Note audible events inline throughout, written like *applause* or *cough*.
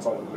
control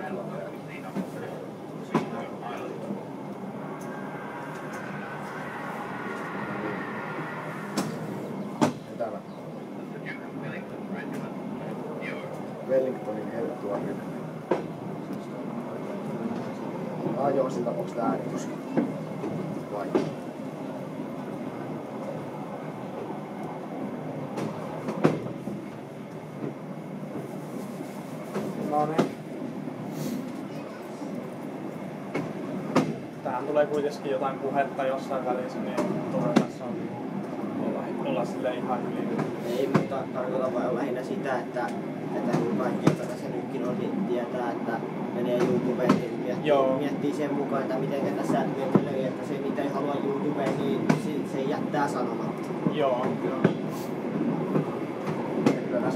tulee kuitenkin jotain puhetta jossain välissä, niin tulee tässä on olla, olla sille ihan yli. Ei, mutta tarkoitan vaan lähinnä sitä, että, että kun kaikki, jotka tässä nytkin on, niin tietää, että menee YouTubeen, niin miettii, Joo. miettii sen mukaan, että miten tässä työtelee, että se mitä ei halua YouTubeen, niin se, jättää sanomatta. Joo, Kyllä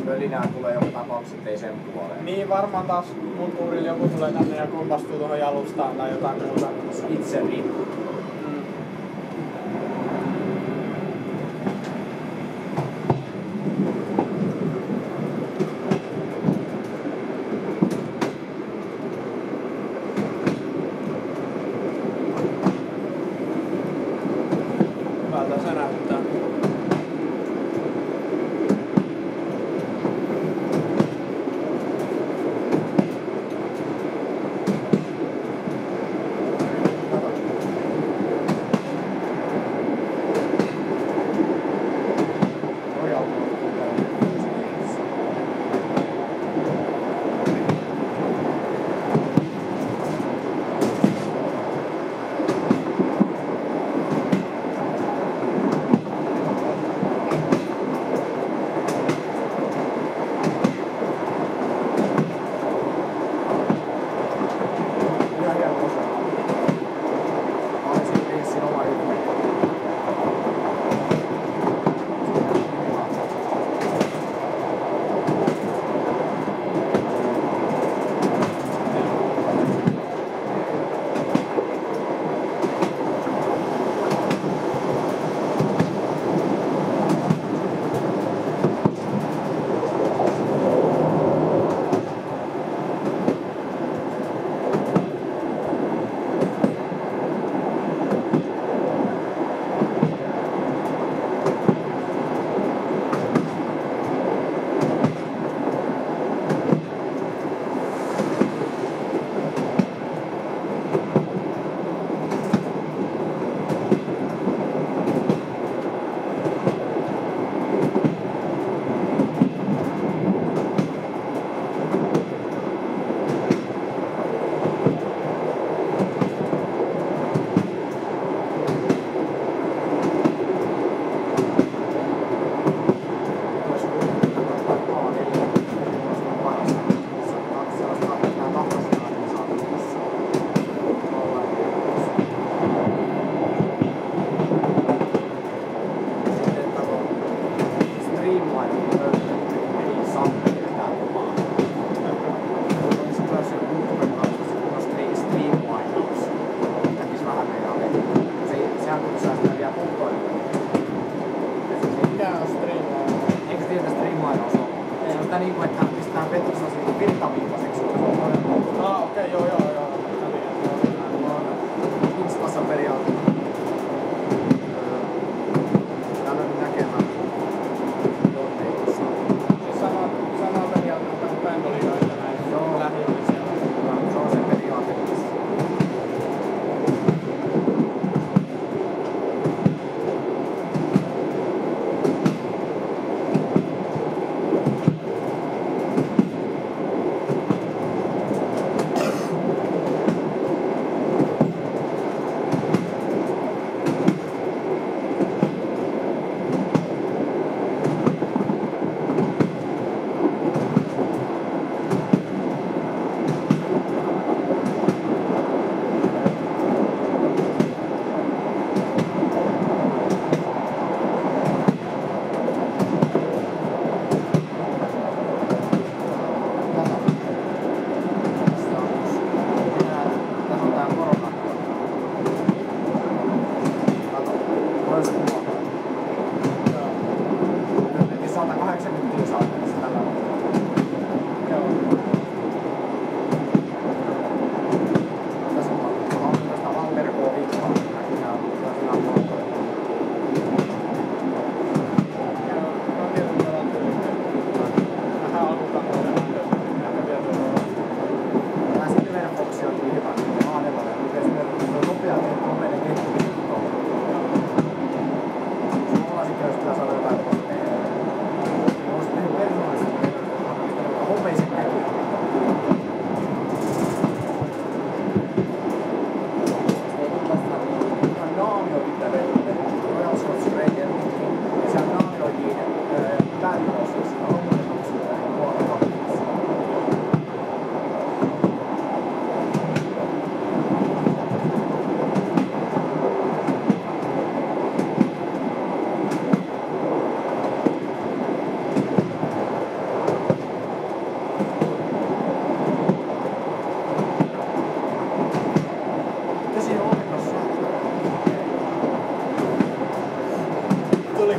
tässä mölinää tulee joka tapauksessa, ettei sen puoleen. Niin varmaan taas mun tuurilla joku tulee tänne ja kompastuu tuohon jalustaan tai jotain muuta. Itse niin.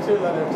Too, Leonard.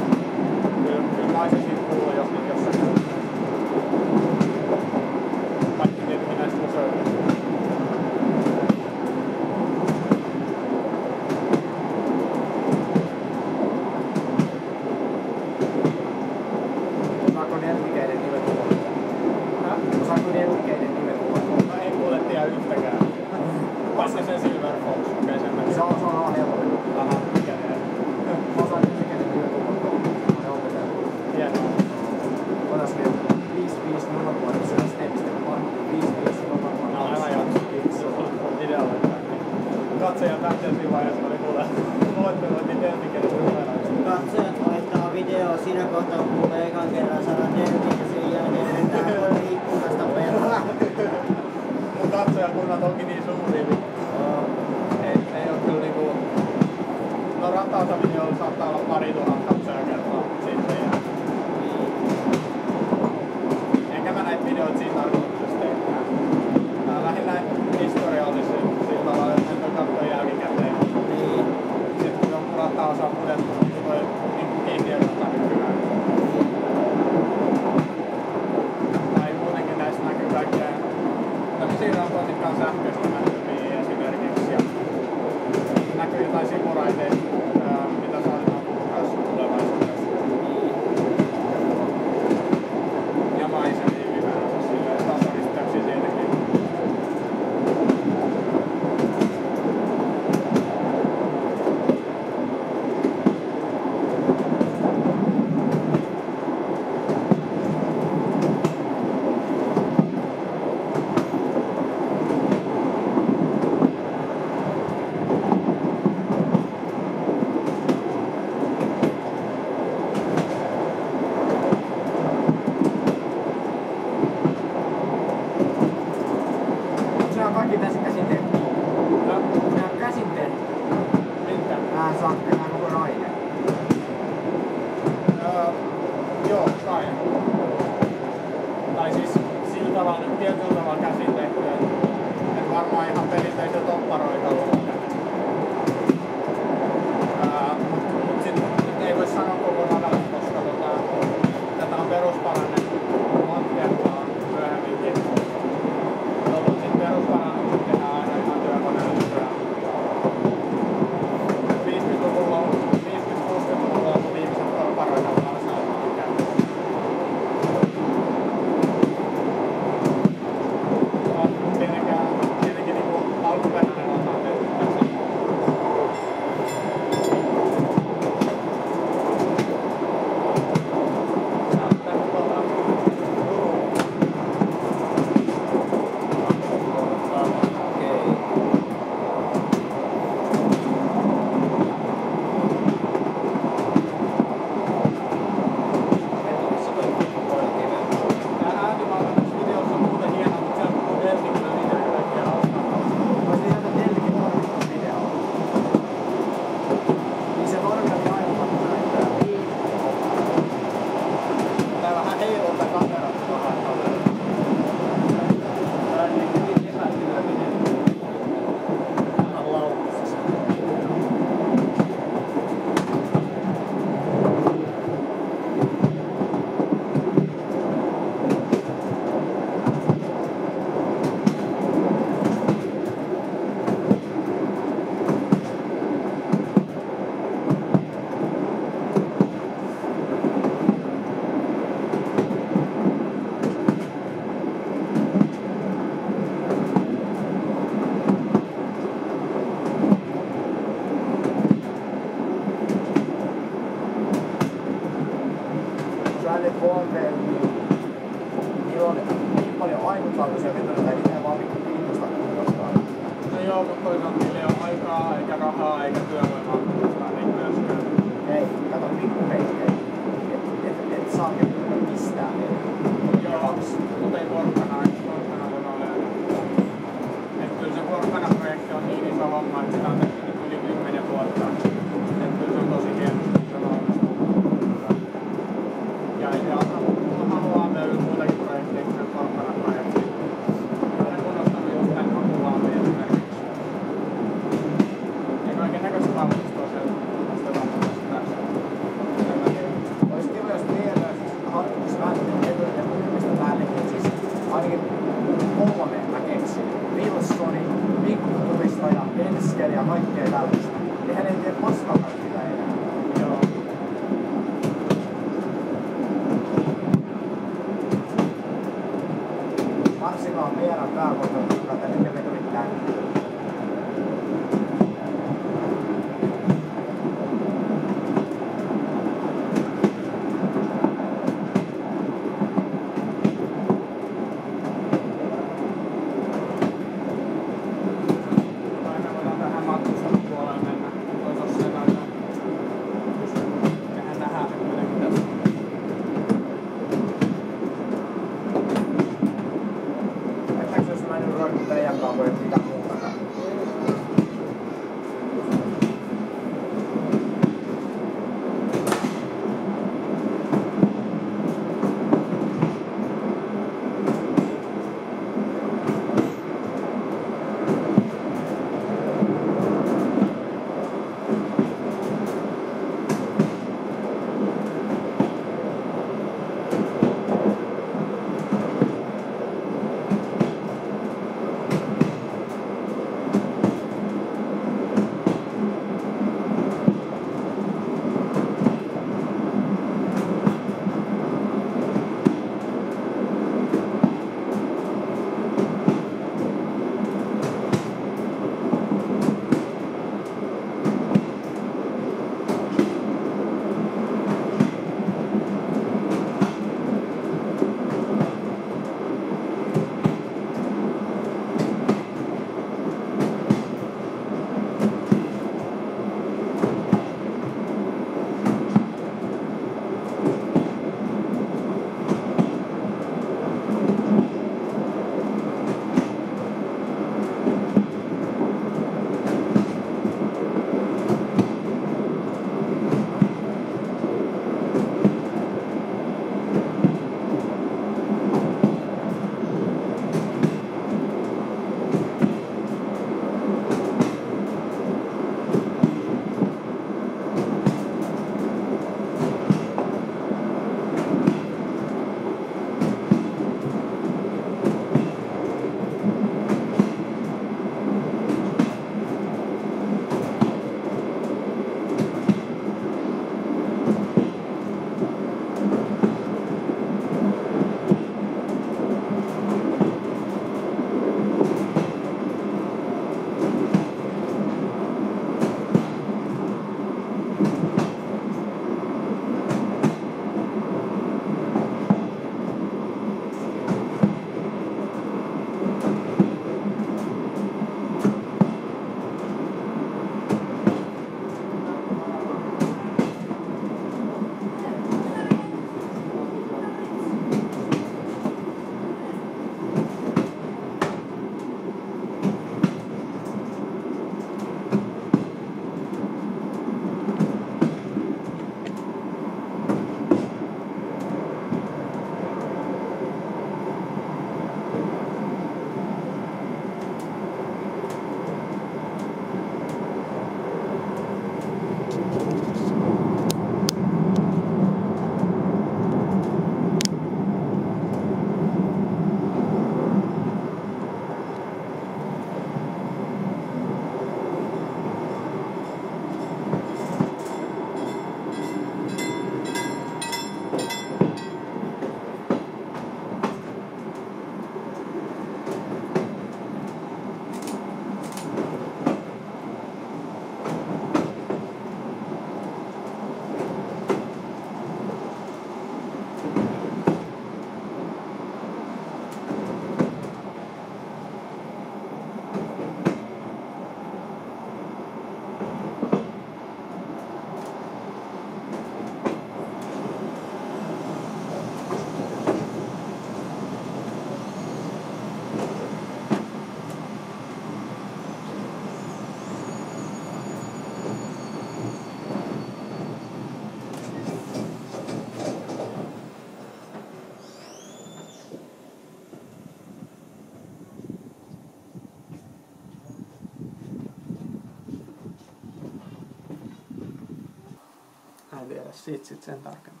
Siitä sit sen tarkemmin.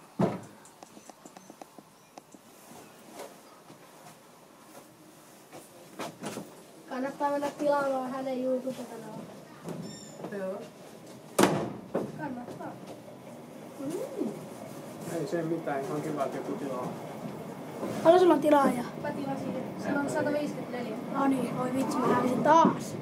Kannattaa mennä tilaamaan hänen YouTube-kanavaa. Joo. Kannattaa. Ei se mitään, ihan kiva, että joku tilaa. Paljon sulla on tilaaja? Mä tilasin. Sillä on 154. No niin, voi vitsi, mä hävisin taas.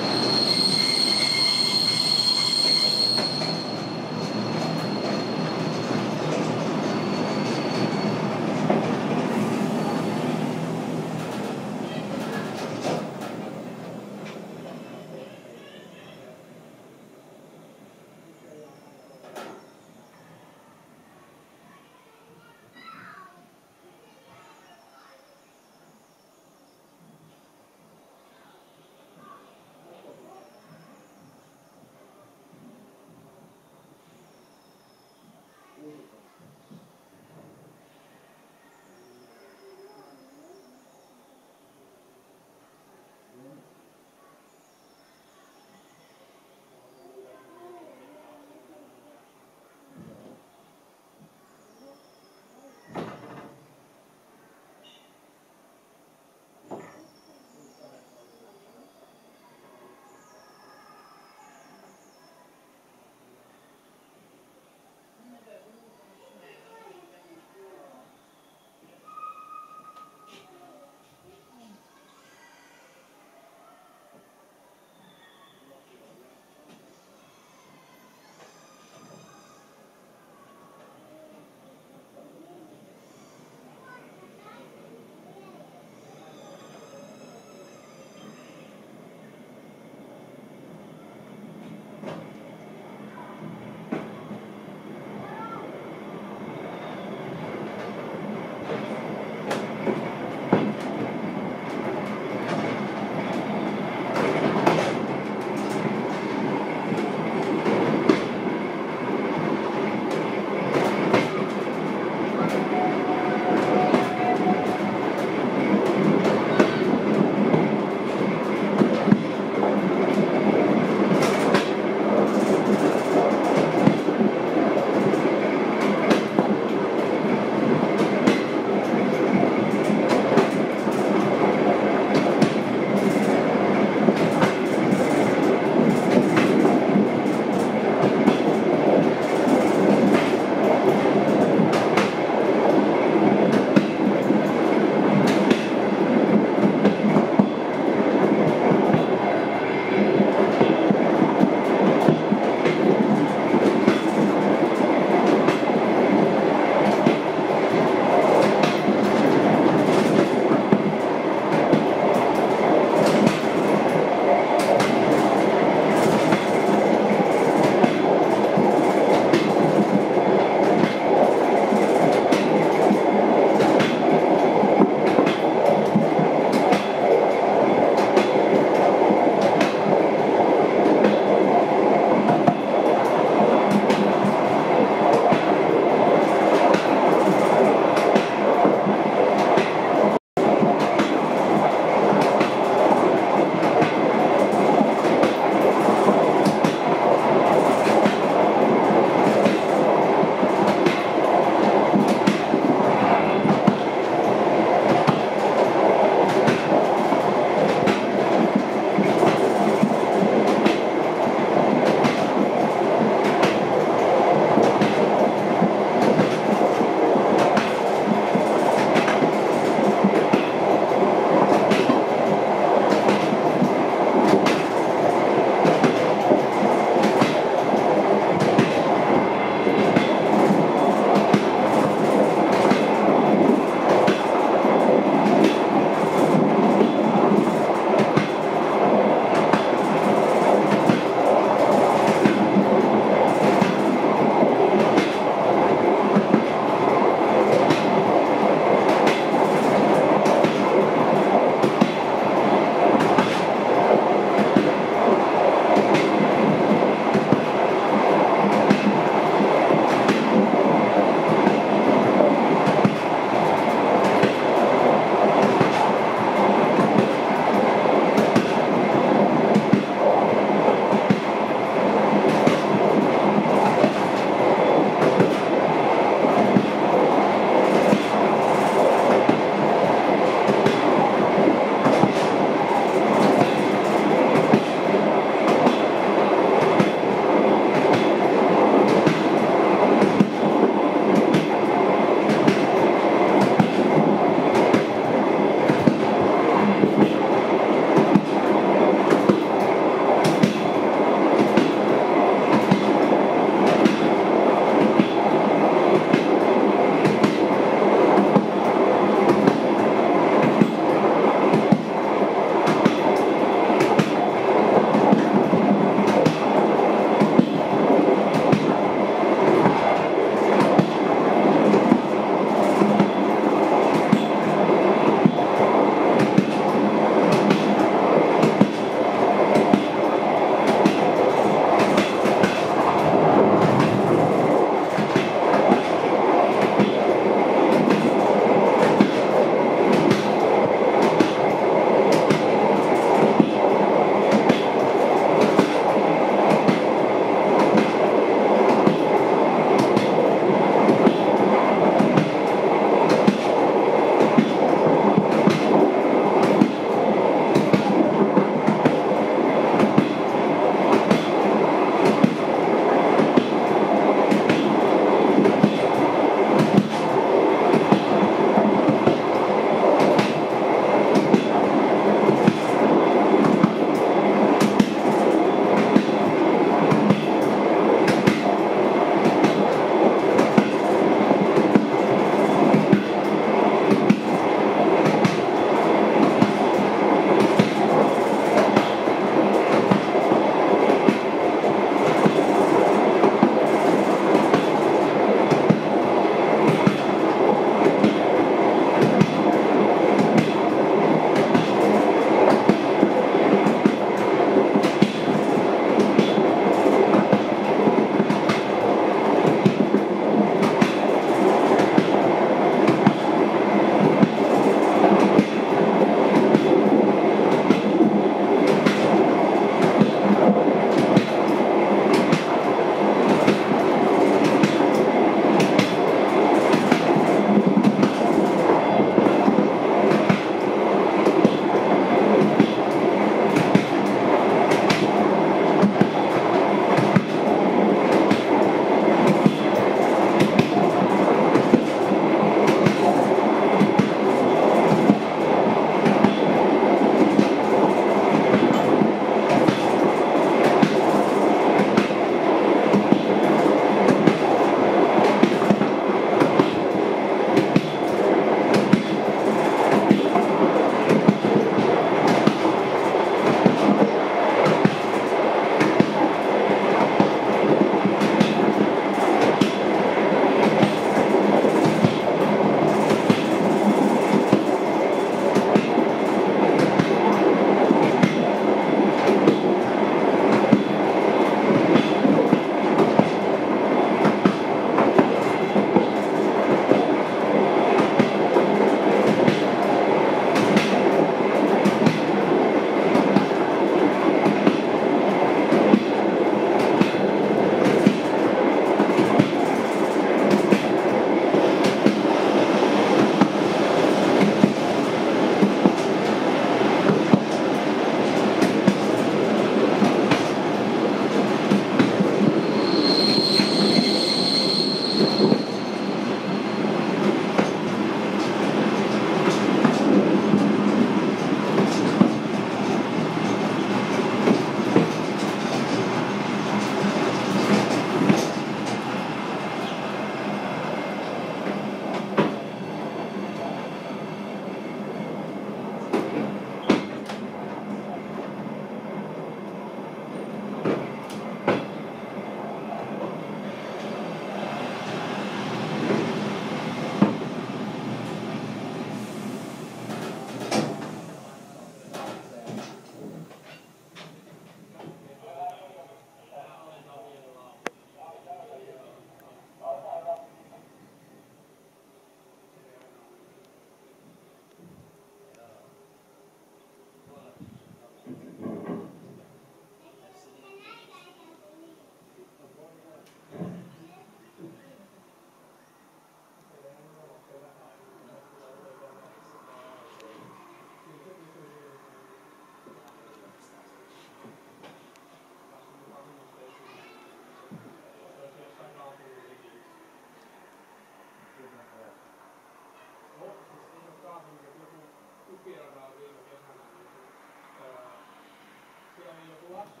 What?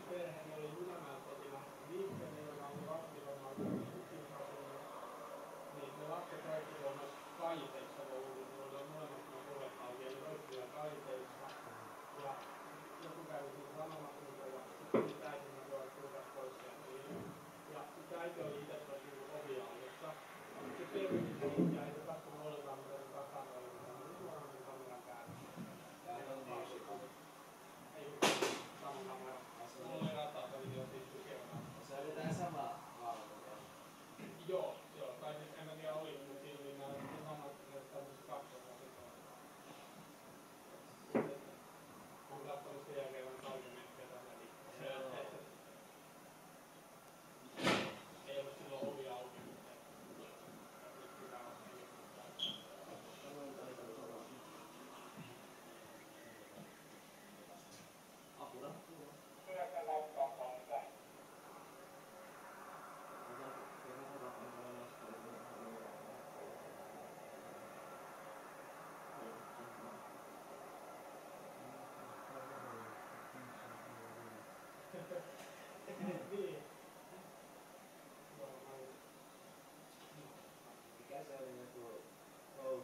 Oh,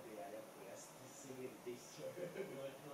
yeah, I don't think I see it this year. *laughs*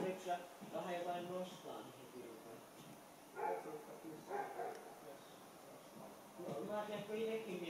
yhdeksän, vähän jotain nostaa, niin heti rupeaa. Mä oon itsekin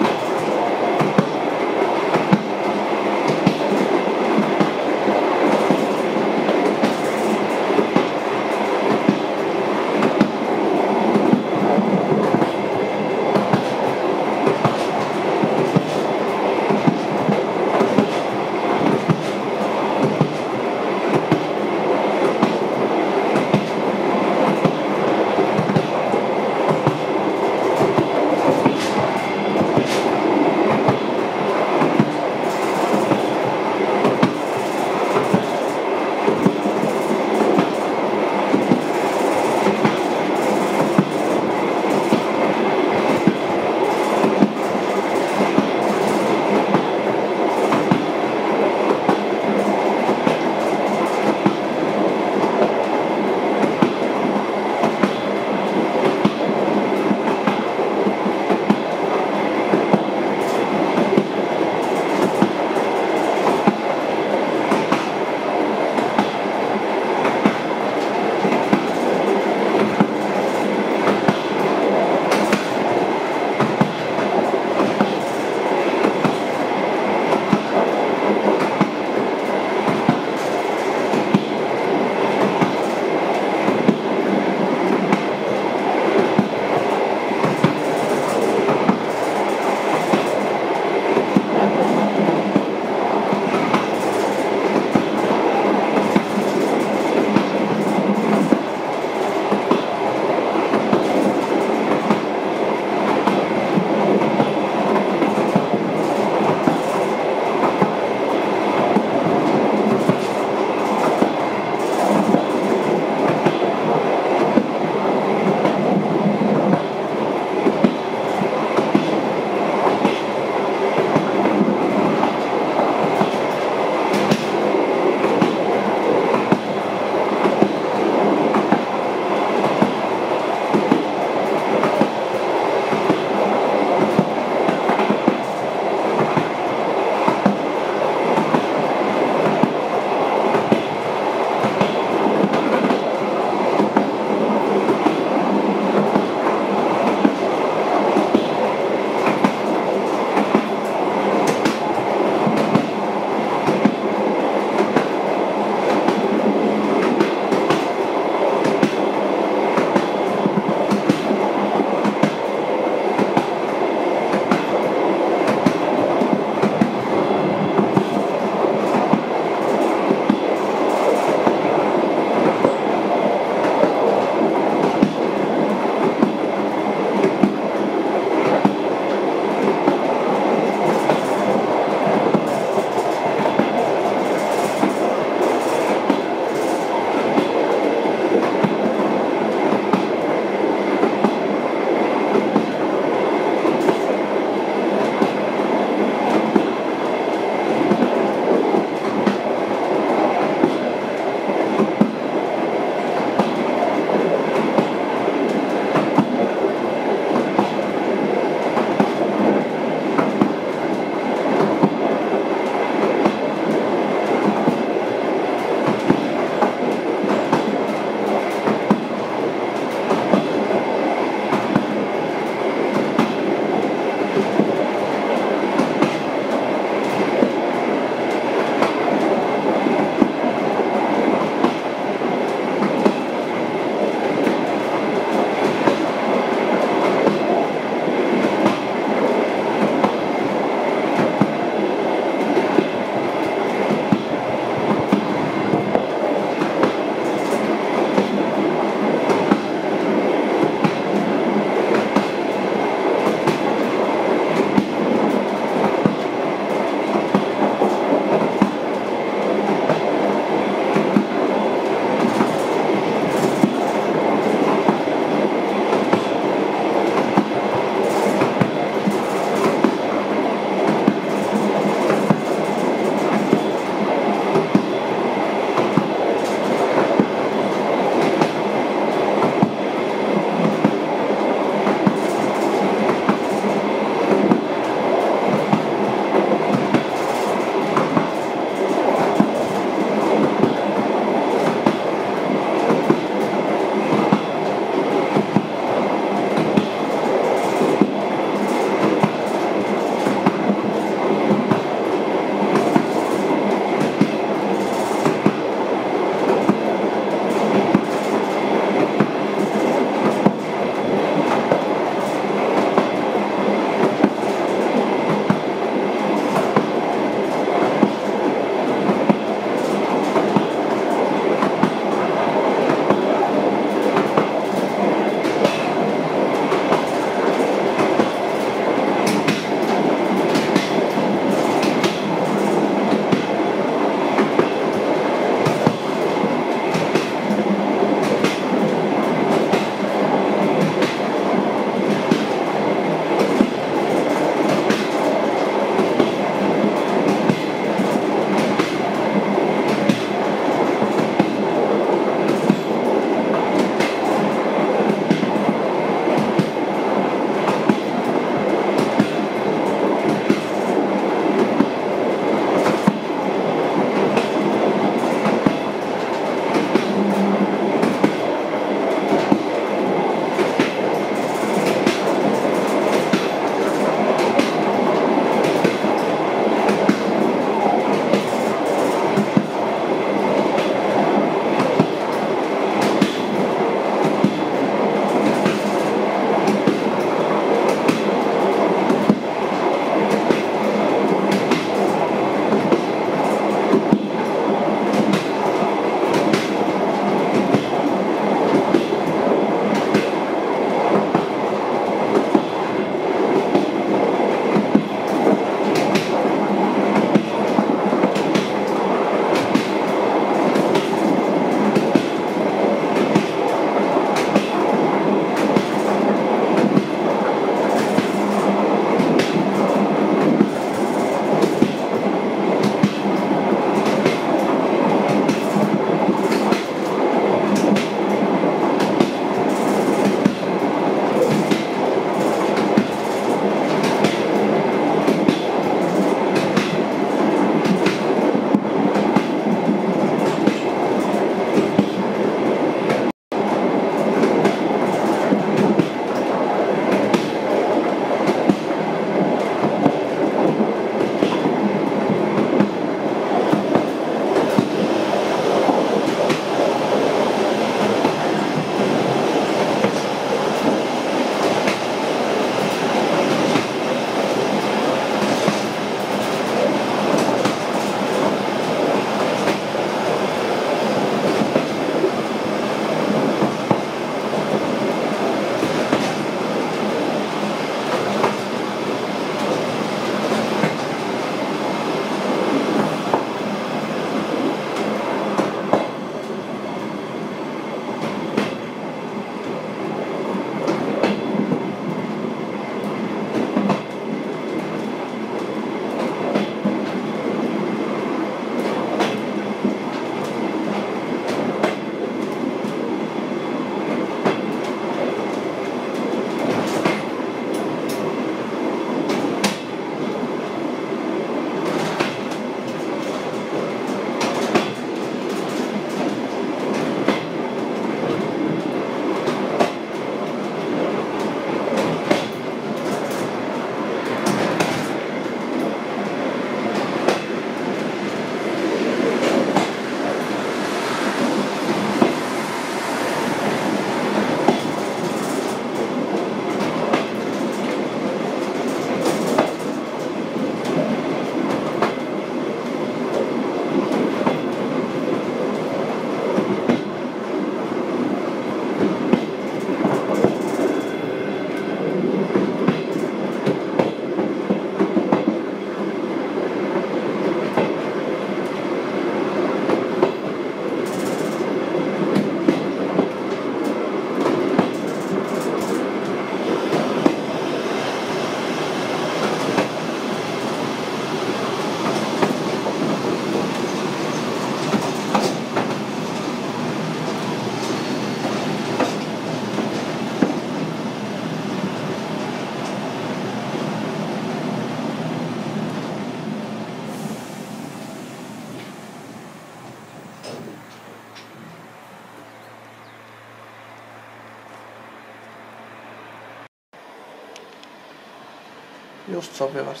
już co.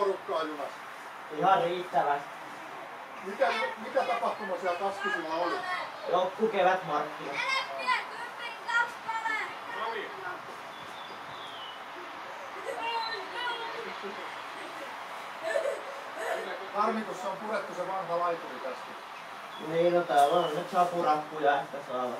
junassa? Ihan riittävästi. Mikä, mikä tapahtuma siellä Kaskisilla oli? Loppu kevätmarkkina. Harmi, kun se on purettu se vanha laituri tästä. Niin, no täällä on nyt sapurappuja ehkä saada.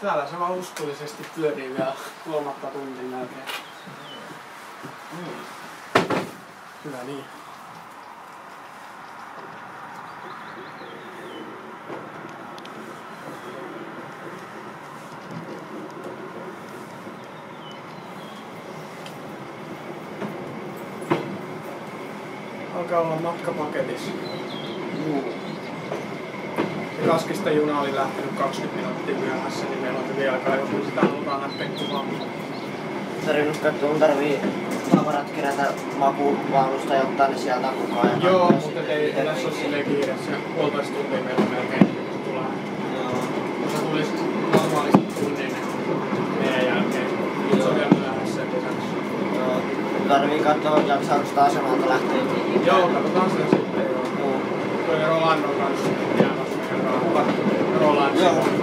Täällä se vaan uskollisesti pyörii vielä kolmatta tuntin jälkeen. Hyvä niin. Alkaa olla matka paketissa. Kaskista juna oli lähtenyt 20 minuuttia myöhässä, niin meillä on vielä aikaa, jos me sitä halutaan lähteä kuvaamaan. Tarvinnut katsoa, mun tarvii tavarat kerätä makuuvaunusta ja ottaa ne sieltä mukaan. Ja Joo, mutta ei itse. tässä ole silleen kiire. Se puolitoista tuntia meillä on melkein, tulee. Joo. Se tulisi normaalisti tunnin meidän jälkeen, niin se on vielä myöhässä kesäksi. Joo. Tarvii katsoa, jaksaako sitä asemalta lähteä. Joo, katsotaan sitä sitten. Joo. Toi Rolandon kanssa. Roland, Joo,